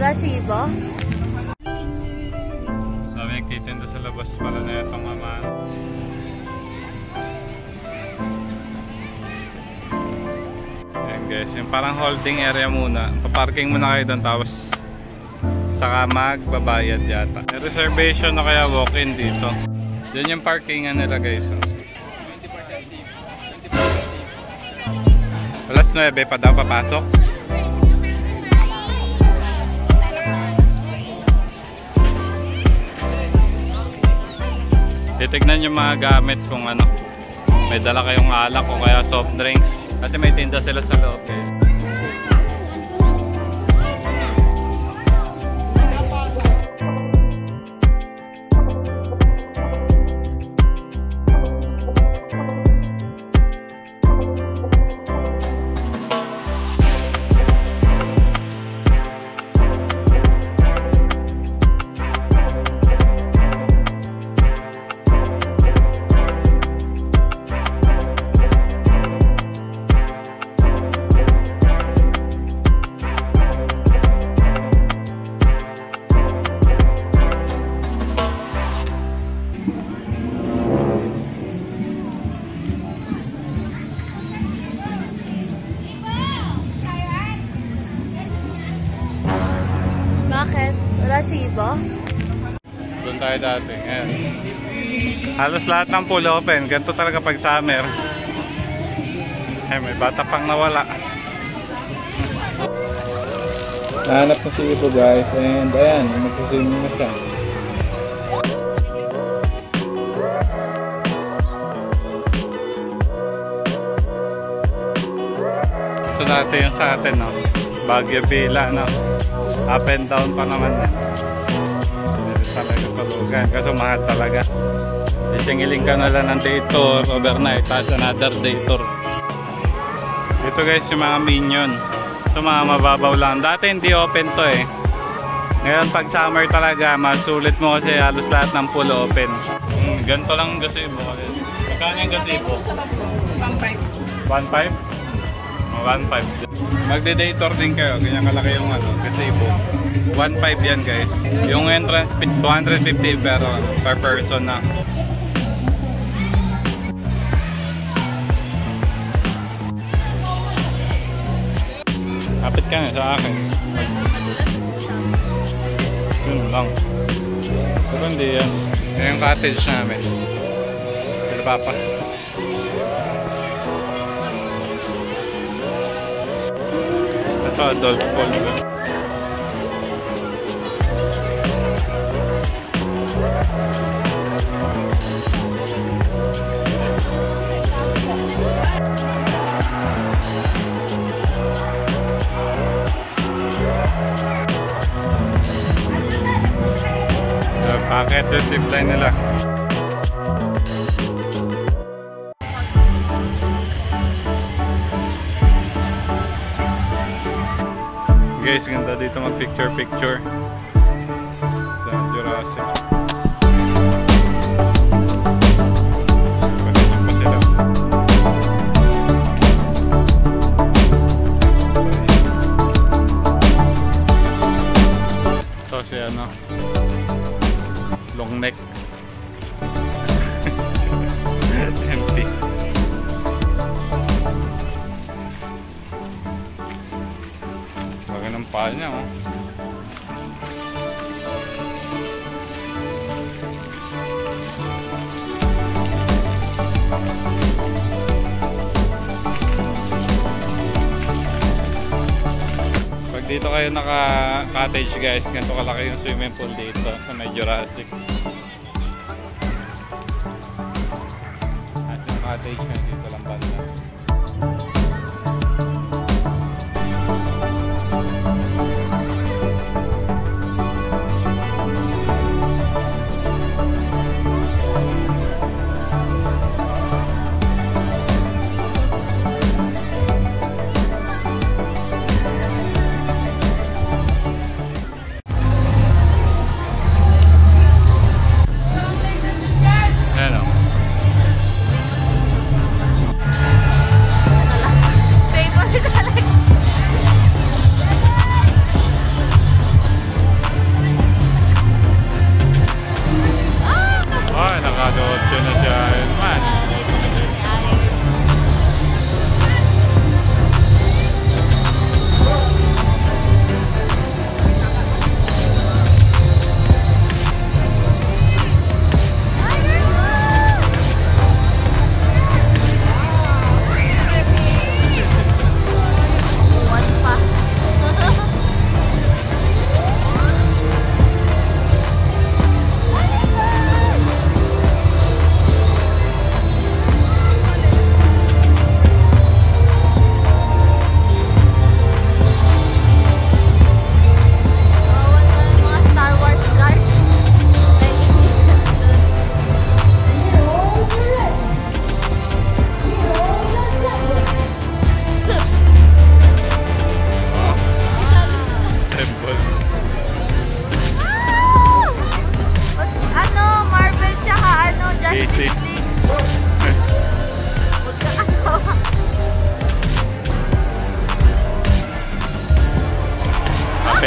Rasibo? Dami nagtitinda sa labas pala na itong ama. Ayan guys, yung parang holding area muna. Paparking muna kayo doon tapos saka magbabayad yata. May reservation na kaya walk-in dito. Diyan yung parkingan nila guys. Oh. Alas 9 pa daw papasok. Titignan yung mga gamit kung ano. May dala kayong alak o kaya soft drinks. Kasi may tinda sila sa loob guys. Rasibo? Doon tayo dati. Ayan. Halos lahat ng pool open. Ganito talaga pag summer. Ay, may bata pang nawala. Nahanap na si Ibo guys. And ayan, magsusimming na siya. Ito dati yung sa atin, no? Baguio Villa, no? Up and down pa naman. Eh. Hindi talaga palugan. Kaso mahal talaga. Isingiling ka na lang ng day tour overnight. Tapos another day tour. Ito guys yung mga minion. Ito mga mababaw lang. Dati hindi open to eh. Ngayon pag summer talaga, masulit mo kasi halos lahat ng pool open. Hmm, ganito lang ang gazebo. Magkano yung gazebo? 1.5. 1.5? Oh, 1.5. Magde-day din kayo. Ganyan kalaki yung ano, gazebo. 1.5 yan guys. Yung entrance fee, 250 pero per person na. Kapit ka na sa akin. Yun lang. Pero hindi yan. Yung cottage namin. Sila. Pool. Uh, packet yung zipline nila. Guys, ganda dito mag picture picture. Sa Jurassic. Si ano. Long neck. Paa niya, oh. Pag dito kayo naka-cottage guys, ganito kalaki yung swimming pool dito sa may Jurassic. At yung cottage na dito lang banda.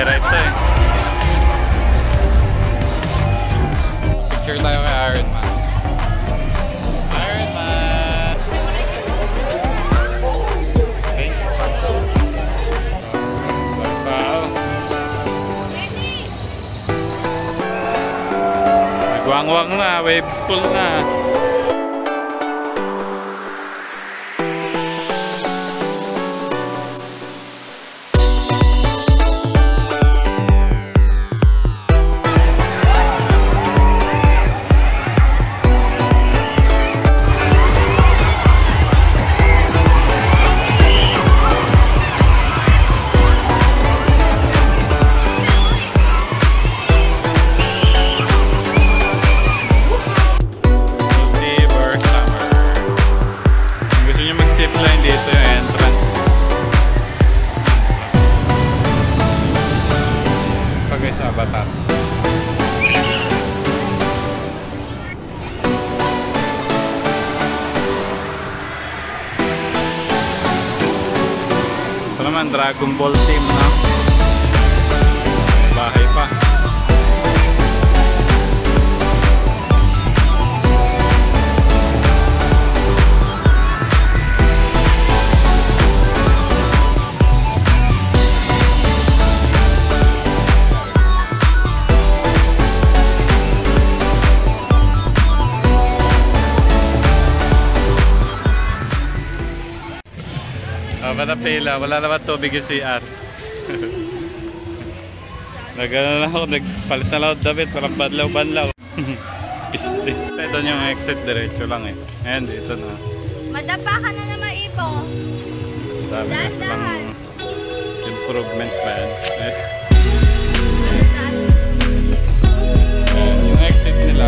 Diretso eh. Picture tayo kay Iron Man. Iron Man! Okay. Wow. Nagwangwang na, wave pool na. sahabatan. Teman-teman, kumpul tim Ah, bata pila. Wala naman tubig yung CR. Nagano na ako, nagpalit na lang ako damit, parang banlaw-banlaw. Piste. Ito yung exit, diretso lang eh. Ayan, dito na. Madapa ka na naman, Ibo. Dami na silang improvements pa yan. Yes. Yung exit nila